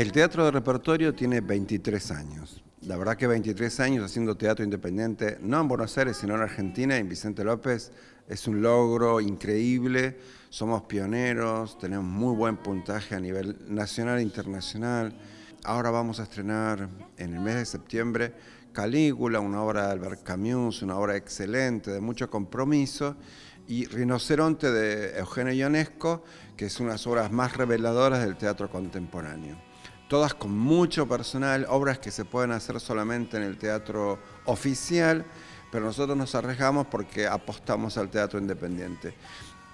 El teatro de repertorio tiene 23 años. La verdad que 23 años haciendo teatro independiente, no en Buenos Aires, sino en Argentina, en Vicente López, es un logro increíble. Somos pioneros, tenemos muy buen puntaje a nivel nacional e internacional. Ahora vamos a estrenar en el mes de septiembre Calígula, una obra de Albert Camus, una obra excelente, de mucho compromiso, y Rinoceronte de Eugenio Ionesco, que es una de las obras más reveladoras del teatro contemporáneo. Todas con mucho personal, obras que se pueden hacer solamente en el teatro oficial, pero nosotros nos arriesgamos porque apostamos al teatro independiente.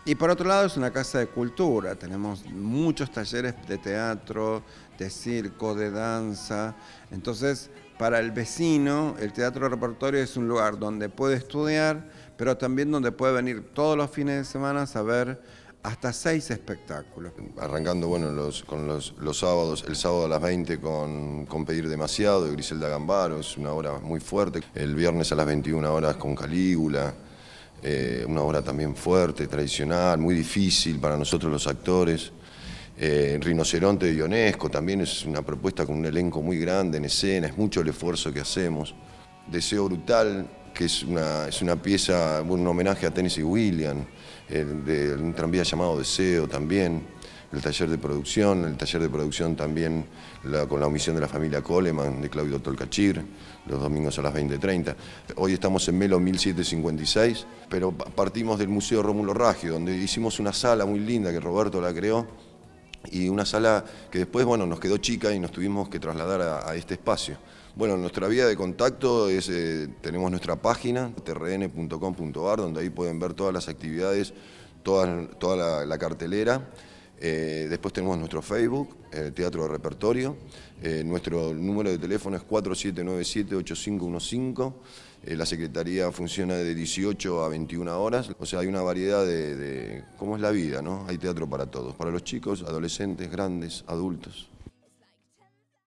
Y por otro lado es una casa de cultura, tenemos muchos talleres de teatro, de circo, de danza. Entonces, para el vecino, el teatro repertorio es un lugar donde puede estudiar, pero también donde puede venir todos los fines de semana a ver hasta seis espectáculos. Arrancando bueno, los, con los, sábados, el sábado a las 20 con, con Pedir Demasiado de Griselda Gambaro, es una obra muy fuerte. El viernes a las 21 horas con Calígula. Eh, una obra también fuerte, tradicional, muy difícil para nosotros los actores. Eh, Rinoceronte de Ionesco también es una propuesta con un elenco muy grande en escena, es mucho el esfuerzo que hacemos. Deseo Brutal, que es una, es una pieza, un homenaje a Tennessee Williams, de un tranvía llamado Deseo también el taller de producción, el taller de producción también con la omisión de la familia Coleman, de Claudio Tolcachir, los domingos a las 20.30. Hoy estamos en Melo 1756, pero partimos del Museo Rómulo Raggio, donde hicimos una sala muy linda que Roberto la creó, y una sala que después bueno, nos quedó chica y nos tuvimos que trasladar a, este espacio. Bueno, nuestra vía de contacto es, eh, tenemos nuestra página, trn.com.ar, donde ahí pueden ver todas las actividades, toda, toda la cartelera. Eh, después tenemos nuestro Facebook, el Teatro de Repertorio. Eh, nuestro número de teléfono es 4797-8515. Eh, la Secretaría funciona de 18 a 21 horas. O sea, hay una variedad de, de cómo es la vida, ¿no? Hay teatro para todos, para los chicos, adolescentes, grandes, adultos.